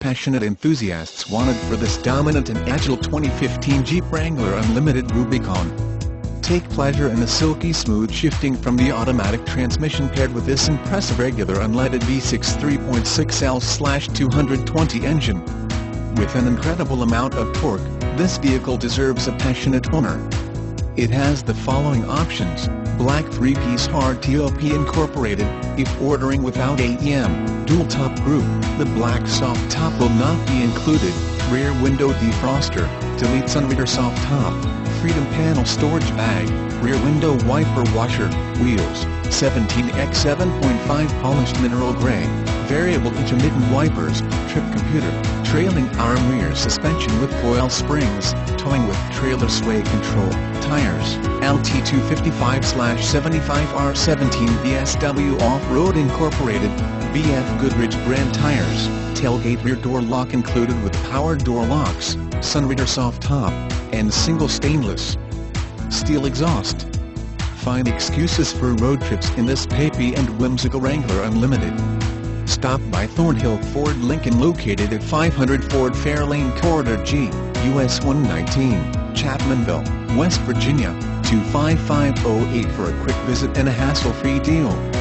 Passionate enthusiasts wanted for this dominant and agile 2015 Jeep Wrangler Unlimited Rubicon. Take pleasure in the silky smooth shifting from the automatic transmission paired with this impressive regular unleaded V6 3.6L-220 engine. With an incredible amount of torque, this vehicle deserves a passionate owner. It has the following options, black 3-piece hard top incorporated, if ordering without AEM, dual top group, the black soft top will not be included, rear window defroster, delete sunrider soft top, freedom panel storage bag, rear window wiper washer, wheels, 17x7.5 polished mineral gray, variable intermittent wipers, trip computer, trailing arm rear suspension with coil springs, towing with trailer sway control, tires, LT255-75R17 BSW Off-Road Incorporated, BF Goodrich brand tires, tailgate rear door lock included with power door locks, sunrider soft top, and single stainless steel exhaust. Find excuses for road trips in this papy and whimsical Wrangler Unlimited. Stop by Thornhill Ford Lincoln located at 500 Ford Fairlane Corridor G, US 119, Chapmanville, West Virginia, 25508 for a quick visit and a hassle-free deal.